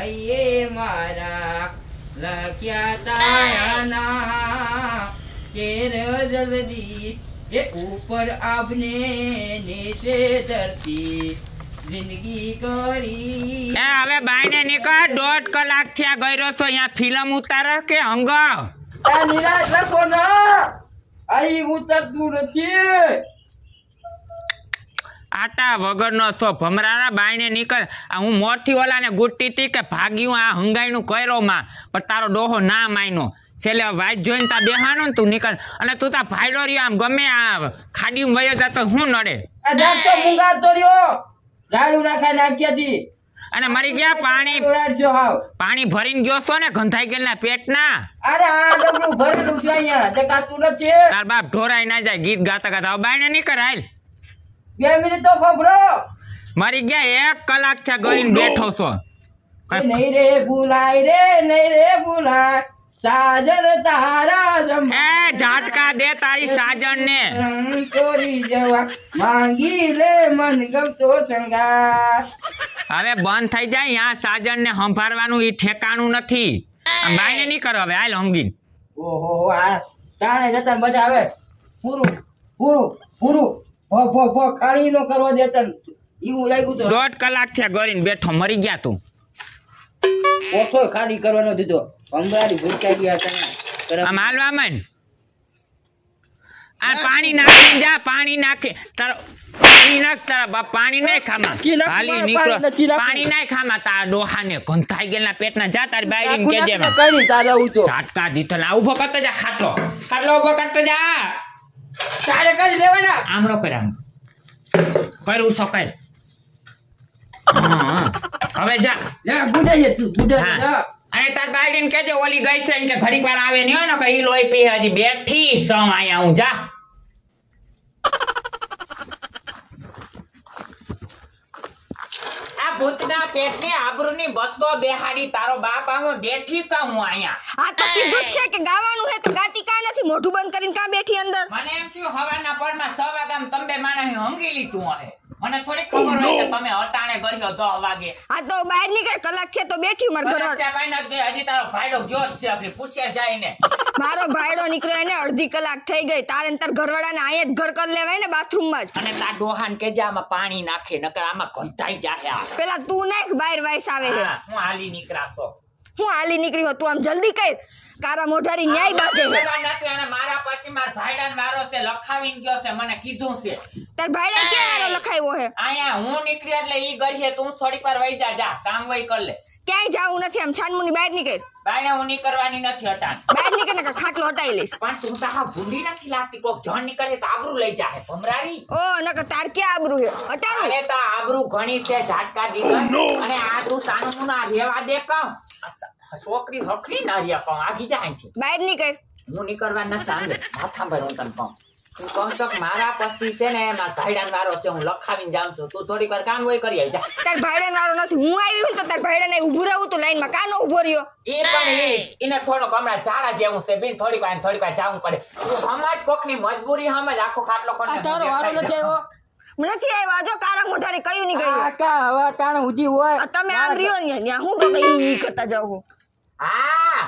ભાઈએ મારા લખ્યા તાયાના કેર જલ્દી એ ઉપર આપને નીચે ધરતી જિંદગી કરી. એ હવે બાઈને નીકળ દોઢ કલાક થયા ગયો છો અહીંયા ફિલ્મ ઉતારે કે હંગ નિરાશ ના. આઈ ઉતરતું નથી. આટા વગરનો છો. ભમરાના બાયણે નીકળ. આ હું મોરથી ઓલાને ગુટતી હતી કે ભાગ્યું આ હંગાઈનું કર્યો માં. પણ તારો ડોહો ના માયનો છેલ્લે વાઈટ જોઈને તા બેહાનો ને તું નીકળ. અને તું તા ભાઈડો રહ્યો આમ ગમે આ ખાડીમાં વયો જતો હું નડે? રહ્યો. ઝાડુ નાખા નાખ્યાથી. અને મરી ગયા પાણી? પાણી ભરીને ગયો છો ને ગંધાઈ ગયેલા પેટના? અરે આ ડબલું ભરેલું છે અહીંયા. દેખાતું નથી. તાર બાપ ઢોરાઈ ના જાય. ગીત ગાતા ગાતા. બાયણે નીકળ હાલ. બે મિનિટ તો ફફડો મારી ગયા એક કલાક છે ગળીને બેઠો છો. નહીં રે ભૂલાય રે નહીં રે ભૂલાય. સાજન તારા જમા એ ઝાટકા દે તારી સાજણ ને ચોરી જવા. માંગી લે મન ગમતો સંગાર હવે બંધ થઈ જાય આ સાજણ ને સંભાળવાનું ઈ ઠેકાણું નથી. આ બાઈને નહીં કરો હવે હાલ હમગી ઓહો આ તાણે જતા મજા આવે. પૂરું પૂરું પૂરું. ભો ભો ભો ખાલી નો કરવો દેતા એવું લાગ્યું તો દોઢ કલાક થયા ગળીને બેઠો મરી ગયા તું. ઓછો ખાલી કરવાનો દીધો. ભમરાની ભૂલકાઈ ગયા તને આમ હાલવા માંડ. આ પાણી નાખી જા પાણી નાખે. તારો પાણી નાખ તારા બાપ પાણી નહીં આમાં ખાલી નીકળો. પાણી નહીં આમાં તારા ડોહાને ગંધાઈ ગયેલા પેટના જા તારી બાયડીને કેજે ઝાટકા દીધો ને આ કરતો જા ખાટલો. ખાટલો ઊભો કરતો જા. તારે કરી લેવાના. આમ કર આમ કરું છો કર. હવે જા. જા ગુડે જે તું ગુડે જા. અને તાર બાયડીને કેજે ઓલી ગઈ છે કે ઘડીક વાર આવે નહીં હોય ને કે ઈ લોહી પી હજી બેઠી સમ અહીંયા હું જા. ભૂતના પેટની આબરૂની બત્તો બેહાડી તારો બાપ આમાં બેઠી તા હું અહીંયા? આ તો કીધું જ છે કે ગાવાનું હે તો ગાતી કા નથી મોઢું બંધ કરીને કા બેઠી અંદર? મને એમ થયું હવાના પરમાં છ વાગ્યા તમે માણસે હંગી લીધું હશે. મને થોડી ખબર હોય કે તમે અટાણે કર્યો તો વાગે. આ તો બહાર નીકળ કલાક છે તો બેઠી મર ઘર કાંઈ નથી, હજી તારો ભાઈડો ગયો જ છે આપણે પૂછ્યા જાય ને. મારો ભાઈડો નીકળ્યો એને અડધી કલાક થઈ ગઈ. તારે ને તાર ઘરવાળાને આયે જ ઘર કરી લેવાય ને બાથરૂમમાં જ. અને તાર ડોહાન કે જે આમાં પાણી નાખે નકર આમાં ઘંટાઈ જાહે પેલા તું નાખ બહાર વાઈસ આવે છે. હા, હું હાલી નીકળાતો. હું હાલી નીકળી હો તું આમ જલ્દી કઈ કારા મોઢારી ન્યાય છે. અને મારા પછી મારા ભાઈડાન વારો છે લખાવીને ગયો છે મને કીધું છે. તાર ભાઈડા ક્યાં વારો લખાયો હે? આયા હું નીકળી એટલે ઈ ગઈ તું થોડીક વાર વઈ જા જા કામ વઈ કર લે. ક્યાંય જાવું નથી આમ છાનમુની બહાર નીકળ. બાયણા હું નીકળવાની નથી હટા બહાર નીકળ ને ખાટલો હટાઈ લઈશ. પણ તું તો આ ભૂંડી નથી લાગતી. કોક જણ નીકળે તો આબરૂ લઈ જાય ભમરારી. ઓ નકર તાર કે આબરૂ હે હટાડું અરે તો આબરૂ ઘણી છે ઝાટકા દીધા. અને આ તું સાનમુ ના રેવા દે કમ. છોકરી હકરી ના રહ્યા કમ. આગી જાય. બહાર નીકળ. હું નીકળવા નથી આંગે માથા હું તને કહું. કહું તો મારા પછી છે ને મારા ભાઈડાનો વારો છે હું લખાવીને જાઉં છું. તું થોડીક વાર કામ હોય કરી આવી જા તાર ભાઈડા વાળો નથી હું આવી હું તો તાર ભાઈડા ને ઉભું રહેવું તું લાઈનમાં કાનો ઊભો રહ્યો? એ પણ એ એને થોડોક હમણાં ઝાડા જેવું છે બેન થોડીક વાર થોડીક વાર જાવું પડે. તું હમણાં જ કોકની મજબૂરી હમણાં આખો ખાટલો કોને તારો વારો નથી આવ્યો? નથી આવ્યો જો કારા મોઢારી કયું નીકળ્યું. કા હવે તાણે ઉધી હોય? તમે આમ રહ્યો ને ત્યાં હું તો કઈ કરતા જાઉં હા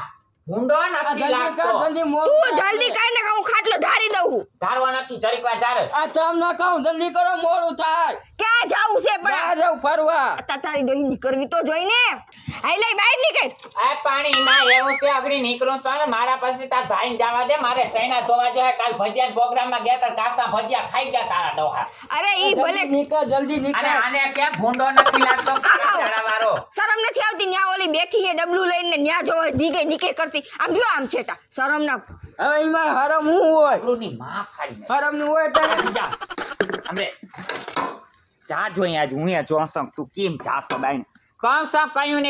આ નથી લાગતો. જલ્દી મોડું તું જલ્દી કઈ ને હું ખાટલો ઢારી દઉં. ઢારવા નથી જરીક વાર ધારે આ તમ ના કહું જલ્દી કરો મોડું થાય. ક્યાં જાવું ફરવા. તારી ડોહી નીકળવી તો જોઈ ને આઈ લઈ બહાર નીકળ. આ પાણી ના એવું છે આગળ નીકળું તો ને મારા પાસે તાર ભાઈ જવા દે મારે સૈના ધોવા જાય કાલ ભજીયા પ્રોગ્રામમાં ગયા તા કાસા ભજીયા ખાઈ ગયા તારા ડોહા. અરે ઈ ભલે જલ્દી નીકળ. જલ્દી અને નીકળ આને કે ભૂંડો નથી લાગતો તારા વારો શરમ નથી આવતી ન્યા ઓલી બેઠી હે ડબલું લઈને ન્યા જો દીગે નીકળ કરતી. આમ જો આમ છેટા શરમ ના હવે એમાં હરમ હું હોય? ની હરમનું હોય તારે જા. અમરે. જા જોઈ આજ હું અહીંયા જોસમ તું કેમ જાસો બાઈને? કમ સમ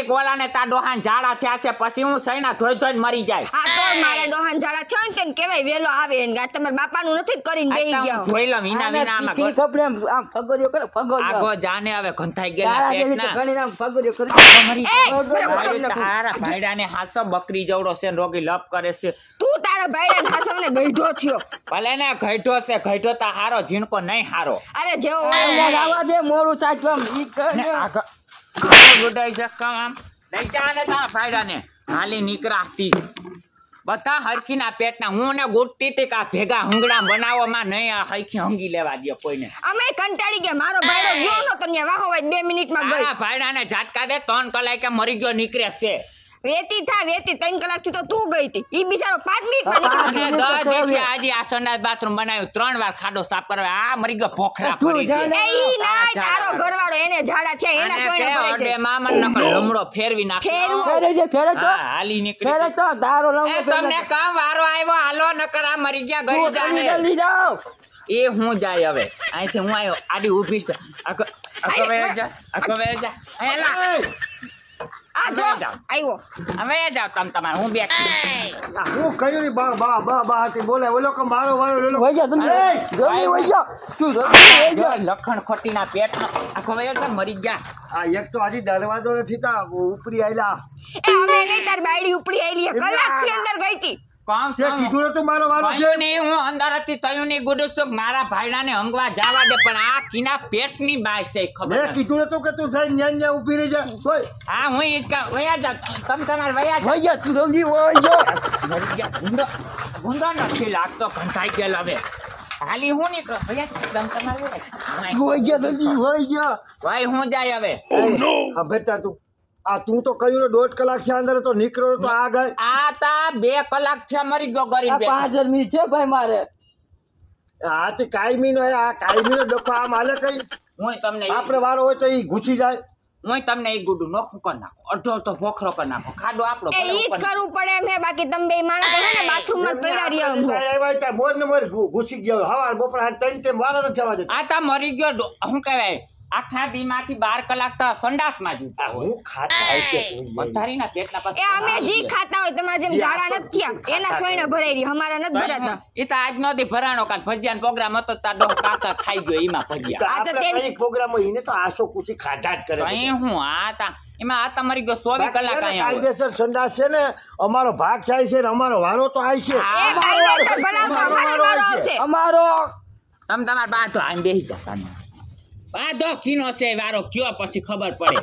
ગોલા ને તા ડોહાન ઝાડા થયા છે પછી હું સૈના ધોઈ ધોઈ મરી જાય. હા તો મારે ડોહાન ઝાડા થયો ને તેને કેવાય વેલો આવે ને આ તમારા બાપાનું નથી કરીને બેહી ગયા. જોઈ લઉં ઈના વિના આમાં કી કપડે આમ ફગોરિયો કરે ફગોરિયો આગો જાને હવે ગંધાઈ ગયેલા તો પેટના ઘણી આમ ફગોરીઓ કરી. મારી તારા ભાઈડાને હાસો બકરી જવડો છે ને રોગી લપ કરે છે. તું તારા ભાઈડા હાસવને ગઈઢો થયો. ભલે ને ગઈઢો છે ગઈઢો તા હારો ઝીણકો નહીં હારો. અરે જેવો આવવા દે મોરું સાચવા ઈ કર ને ને. ગુડાઈ હરખી ના આમ લઈ જા ને તારા ફાયદાને હાલી નીકળાતી બધા હરખીના પેટના હું ને ગુટતી તી કે આ ભેગા હંગડા બનાવવામાં નહીં આ હરખી હંગી લેવા દે કોઈને અમે કંટાળી ગયા. મારો ભાઈડો ગયો નતો ત્યાં. વાહો બે મિનિટમાં ગઈ આ ભાઈડાને ઝાટકા દે ત્રણ કલાકે મરી ગયો નીકળે છે. વેતી થા વેતી ત્રણ કલાકથી તો તું ગઈ હતી. ઈ બિચારો પાંચ નીકળી ગયો. દસ દિવસે આજે આ સંડાસ બાથરૂમ બનાવ્યું. ત્રણ વાર ખાડો સાફ કરવા આ મરી ગયો પોખરા પડી ગયા. ઈ ના તારો ઘરવાળો એને ઝાડા છે એના સોયને ભરે છે. મામા નકર લમડો ફેરવી નાખ. ફેરે જે ફેરે તો? હાલી નીકળી ફેરે તો? તારો લમડો તમને કામ વારો આવ્યો હાલો નકર આ મરી ગયા ઘરે જાને. જલ્દી જાઓ. એ હું જાય હવે? અહીંથી હું આવ્યો? આડી ઊભી છે. આખો આખો વે જા આખો વે જા. હેલા આ જો. આવ્યો હવે જાવ તમ તમારે. હું બે હું બા બા બા બા હતી. બોલે ઓલો કે મારો વારો લેલો વઈ જા તમે જલ્દી વઈ જા તું જલ્દી વઈ જા લખણ ખોટીના પેટનો. આખો જા મરી ગયા. આ એક તો હજી દરવાજો નથી તા ઉપરી આયલા. એ અમે નહીં તાર બાયડી ઉપડી આવેલી કલાક કલાકથી અંદર ગઈ હતી. તે કીધું મારો વારો છે. નહીં હું અંદર હતી તયું નહીં ગુડુ સુખ મારા ભાઈડાને હંગવા જવા દે પણ આ કીના પેટની બાય છે ખબર. કીધું નતું કે તું જઈને ન્યા ન્યા ઊભી રહી જા. કોઈ હા હું ઈ જ વયા જા તમ તમારે વયા જા જા તું જલ્દી વઈ જા મરી ગયા ગુંડો. ગુંડો નથી લાગતો ઘંટાઈ ગયેલ હવે. હાલી હું નીકળો. વયા તમ તમારે વયા. વઈ જા જલ્દી ભાઈ હું જાય હવે. હા બેટા તું. આ તું તો કહ્યું દોઢ કલાક છે અંદર તો નીકળ્યો તો આ ગઈ આ તા બે કલાક છે મરી ગયો ગરીબ પાંચ જ મિનિટ છે ભાઈ મારે. આ તે કાયમી નો આ કાયમી નો ડખો આમ હાલે કઈ. હું તમને આપણે વારો હોય તો એ ઘૂસી જાય. હું તમને એ ગુડું નોખું કરી નાખો. અડધો તો ભોખરો કરી નાખો. ખાડો આપણો એ જ કરવું પડે એમ હે બાકી તમે બે માણસ હે ને બાથરૂમમાં પડ્યા રહ્યા હું આવ્યા ત્યાં મોર ને મોર ઘૂસી ગયો હવાર બપોર આ ત્રણ ટાઈમ વારો નથી આવવા દેતો આ તા મરી ગયો હું શું કહેવાય? આખા દીમાંથી બાર કલાક તો સંડાસમાં જ હોય હું ખાતા હોય છે પથારીના પેટના એ અમે જી ખાતા હોય તમારા જેમ ઝાડા નથી એના સોયને ભરાઈ રહી અમારા નથી ભરાતા. એ તો આજ નોતી ભરાણો કાલ ભજીયાનો પ્રોગ્રામ હતો તા ડો કાકા ખાઈ ગયો એમાં તો ભજીયા આ તો તેની પ્રોગ્રામ હોય એને તો આશો ખુશી ખાધા જ કરે અહીં હું? આ તા એમાં આ તમારી મરી ગયો ચોવીસ કલાક છે ને અહીંયા કાયદેસર સંડાસ છે ને અમારો ભાગ થાય છે ને અમારો વારો તો આવી છે. અમારો વારો આવશે. અમારો તમે તમારે બાધો આમ બેસી જતા બાધો કીનો છે વારો કયો પછી ખબર પડે.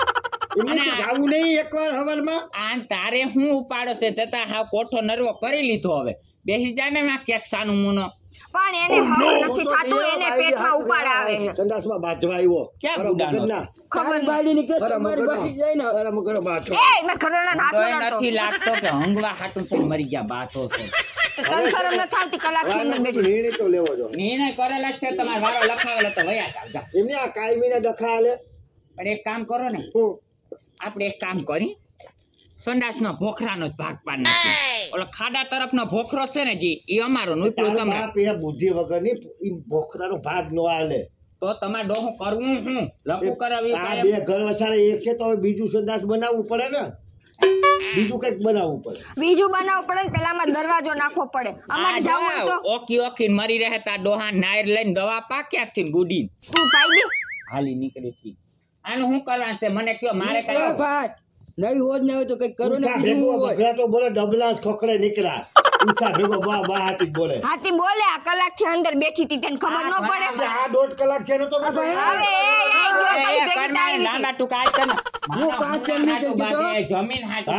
તો નહીં એકવાર હવારમાં. આ તારે હું ઉપાડો છે જતા હા કોઠો નરવો કરી લીધો હવે. બેસી જાય ને માં કેક સાનું મુનો. પણ એને હવા નથી થતું એને પેટમાં ઉપાડ આવે. છે સંડાસમાં બાજવા આવ્યો. ક્યાં ગુડાનો? ખબર બાડી ની. કે તમારી મગજનો. બાયડી જાય ને ખરા મગજનો બાજવા. એ મે ખરણા હાથ નથી લાગતો કે હંગવા હાટું થઈ મરી ગયા બાતો છે. શરમ ન થાવતી કલાકથી અંદર બેઠી. નિર્ણય તો લેવો જો. નિર્ણય કરેલા છે તમારે વારો લખાવેલો તો વયા જાવ જાઓ. એમને આ કાયમીના ડખા હાલે પણ એક કામ કરો ને. આપણે એક કામ કરી. સંડાસનો ભોખરાનો જ ભાગ પાડ ઓલો ખાડા તરફનો ભોખરો છે ને જી એ અમારો નું તારો તમે બાપ એ બુદ્ધિ વગરની ઈ ભોખરાનો ભાગ નો હાલે તો તમારે ડોહું કરવું હું. લખું કરાવી આ બે ઘર એક છે તો હવે બીજું સંદાસ બનાવવું પડે ને. બીજું કંઈક બનાવવું પડે. બીજું બનાવવું પડે ને પેલામાં દરવાજો નાખવો પડે. અમારે જવું હોય તો ઓકી ઓકી મરી રહે તા ડોહા નાયર લઈને દવા પાક્યા થી ગુડી તું પાઈ દે. હાલી નીકળી હતી આનું શું કરવાનું છે? મને કયો મારે કયો? ભાઈ. નહીં હોત ને હોય તો કઈ કરો ને બીજું હોય. તો બોલે ડબલા ખોખડે નીકળ્યા. ઊંચા ભેગો બા બા હાથી બોલે. હાથી બોલે આ કલાકથી અંદર બેઠી હતી તને ખબર ન પડે? આ દોઢ કલાક છે તો હવે એ આઈ ગયો. તારી ભેગી તારી નાના ટુકા આજ તને. હું મારા મિનિટ હાટુ કીધો. જમીન હાટુ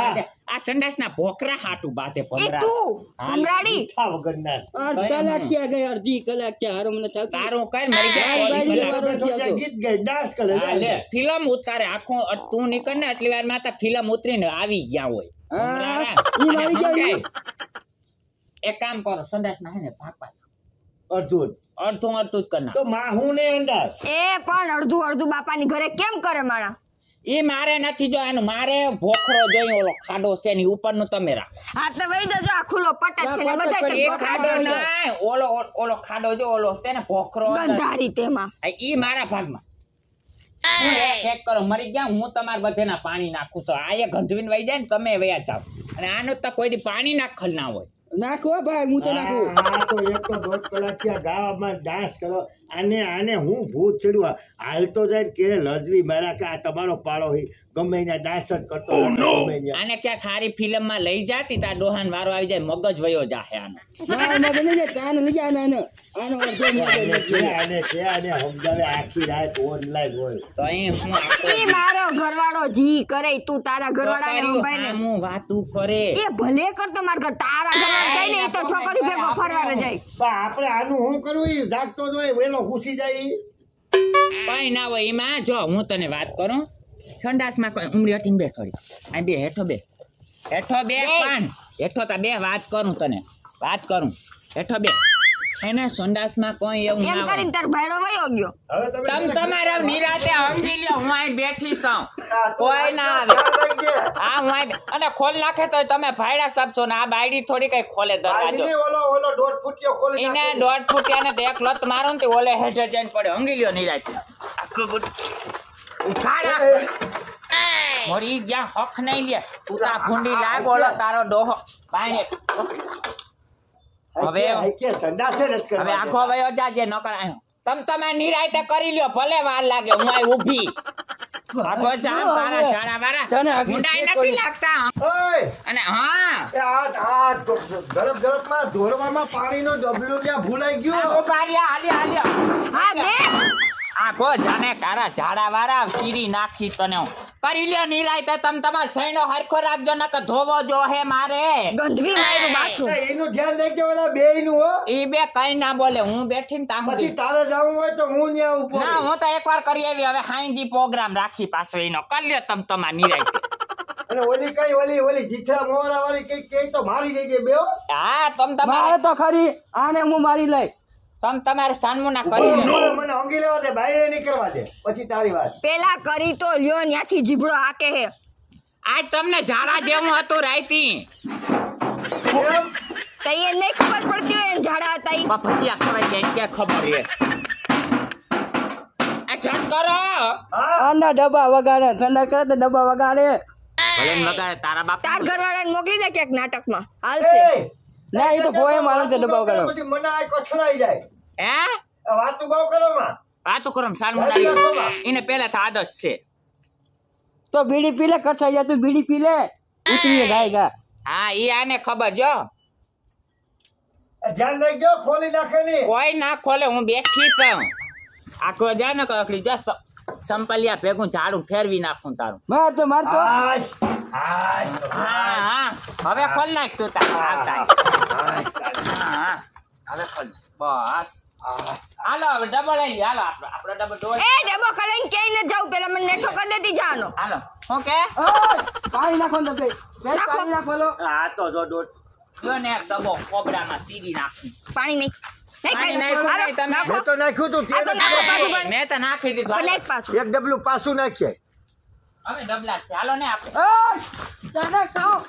આ સંડાસ ના ભોકરા હાટુ બાંધે એ તું. ભમરાડી વગર ના અડધ કલાક કે ગઈ? અડધી કલાક કે હારો મને થતું. તારો કર મરી ગયા કોઈ કલાક. ગીત ગઈ ડાન્સ કરે. લે. ફિલ્મ ઉતારે. આખો તું નીકળ ને એટલી વારમાં ફિલ્મ ઉતરીને આવી ગયા હોય. હા, ઈ આવી ગયા? એક કામ કરો સંદાસ ના હે ને ભાગ પાડ. અડધું. અડધું અડધું જ કર નાખ. તો માહું ને અંદાજ? એ પણ અડધું અડધું બાપાની ઘરે કેમ કરે માણા? એ મારે નથી જોવાનું મારે ભોખરો જોઈ ઓલો ખાડો છે ની ઉપરનું તમે રાખો. હા તો વહી દેજો આ ખુલ્લો પટ છે ને બધા એ ખાડો ના ઓલો ઓલો- ખાડો જો ઓલો છે ને ભોખરો બંધારી તેમાં ઈ મારા ભાગમાં. હું એક કરો મરી ગયા હું તમારા બધેના પાણી નાખું છું. આ એ ગંધવીને વહી જાય ને તમે વયા જાવ અને આનું તો કોઈ પાણી નાખલ ના હોય. નાખો ભાઈ હું તો નાખું. આ તો એક તો દોઢ કલાક ત્યાં ગાવામાં ડાન્સ કરો. આને આને હું ભૂત ચડ્યું. હાલ તો જાય કે લજવી મારા કે આ તમારો પાડો હી. ગમે એના દાસ જ કરતો ત્યાં. આને ક્યાંક સારી ફિલ્મમાં લઈ જાતી? તા ડોહાન વારો આવી જાય મગજ વયો જાહે આનો. કાન લઈ જાય આને. આનો અડધો આને કે આને સમજાવે આખી રાત ઓનલાઈન હોય. તો અહીં હું ઈ મારો ઘરવાળો જી કરે તું તારા ઘરવાળાને ને હું વાતું કરે એ ભલે કરતો માર ઘર તારા ઘરવાળા તો છોકરી ભેગો ફરવા જાય. પણ આપણે આનું શું કરવું? ઈ જાગતો જ હોય વેલો ઘૂસી જાય. કઈ ના હોય એમાં. જો હું તને વાત કરું. સંડાસમાં કોઈ ઉમરી હટીને બે ખડી. આ બે હેઠો બે. હેઠો બે બે. પાન. હેઠો તા બે વાત કરું તને. વાત કરું. હેઠો બે. એને સંડાસમાં કોઈ એવું એમ ના કરીને તાર ભાઈડો વયો ગયો. તમે તમ તમારે નિરાતે સમજી લ્યો હું અહીં બેઠી છું. કોઈ ના આવે. ગયા. હા અહીં અને ખોલ નાખે તો તમે ભાયડા સાપશો ને આ બાયડી થોડી કઈ ખોલે દરવાજો. આઈને ઓલો ઓલો દોઢ ફૂટિયો ખોલી એને નાખે. દોઢ ફૂટિયા ને એક લત મારો ને ઓલે હેઠે જઈને પડે હંગી લ્યો નિરાતે. આખું બધું. ઉખાડા મોરી ગયા હક નહીં લે. તું તા ભૂંડી લાગ ઓલો તારો ડોહો. બાયણે. હવે કે સંડાસે રદ કરવા હવે આખો વયો જાજે નકર આયો. તમ તમે નિરાયતે કરી લ્યો ભલે વાર લાગે હું આય ઊભી. આખો જામ મારા જાડા મારા તને હજી નથી લાગતા ઓય! અને હા. એ આ આ ગરબ ગરબમાં ધોરવામાં પાણીનો ડબલું ક્યાં ભૂલાઈ ગયો. ગયું ઊભા હાલી હાલ્યા, હાલ્યા. હા દે આખો જાને કારા ઝાડા વાળા સીરી નાખી તને હું. કરી લ્યો નિરાયતે તમ તમાર સૈનો હરખો રાખજો નકર ધોવો જો હે મારે. ગંધવી મારું બાથરૂમ. એ એનું ધ્યાન લેજો ઓલા બેયનું હો. ઈ બે કઈ ના બોલે હું બેઠી ને તાં પછી તારે જવું હોય તો હું ન્યા ઉપર ના હું તો એકવાર કરી આવી હવે હાઈજી પ્રોગ્રામ રાખી પાછો એનો. કરી લ્યો તમ તમાર નીરાય અને ઓલી કઈ ઓલી ઓલી જીઠા મોરા વાળી કઈ કઈ તો મારી દેજે બે હા. તમ મારે તમારે તો ખરી આને હું મારી લઈ તમ તમારે કરી મને લેવા દે બાયરે નહીં કરવા દે. પછી તારી વાત. પેલા કરી તો લ્યો ન્યાથી જીભડો હાકે હે. આજ તમને ઝાડા જેવું હતું રાયતી. તઈ ખબર પડતી હોય ઝાડા હતા ઈ. ભજીયા ખવાઈ ક્યાં ખબર રે આ ઝટ કરો. આના ડબ્બા વગાડે ઠંડા કરે તો ડબ્બા વગાડે. ભલે વગાડે તારા બાપ તાર ઘરવાળાને મોકલી દે ક્યાંક નાટકમાં. હાલશે! ના એ તો કોઈ માણસ છે ડબ્બા વગાડો પછી મને આ કઠણાઈ જાય. હે? આ વાતું બહુ કરો માં. વાતો કરો ભાજી રાખો સાનમુના માં. એને પહેલા તો આદત છે. તો બીડી પીલે કઠાઈ જાય તું બીડી પીલે. ઉતરી જાય ગા. હા એ આને ખબર જો. ધ્યાન રાખજો ખોલી નાખે નહીં. કોઈ ના ખોલે હું બેઠી છું. આખો જાય ને કકડી જા સંપલિયા ભેગું ઝાડું ફેરવી નાખું તારું. માર તો માર તો. હા હા. હવે ખોલ નાખ તું તારું હા હા હવે ખોલ. બસ. હાલો હવે ડબલ આવી હાલો આપણો ડબલ ડોલ એ ડબો ખલાઈને ક્યાંય ન જાવ પેલા મને નેઠો કરી દેતી જાનો. હાલો. હું કે? ઓય, પાણી નાખો ને બે પાણી નાખો લો. આ તો જો ડોટ જો ને એક ડબ્બો કોબરામાં સીધી નાખી. પાણી નહીં. નહીં નાખ્યું. મેં તો નાખ્યું. મેં તો નાખી દીધું. એક ડબલું પાછું નાખીએ. હવે ડબલા છે. હાલો ને આપણે. ચાલે ખાઓ.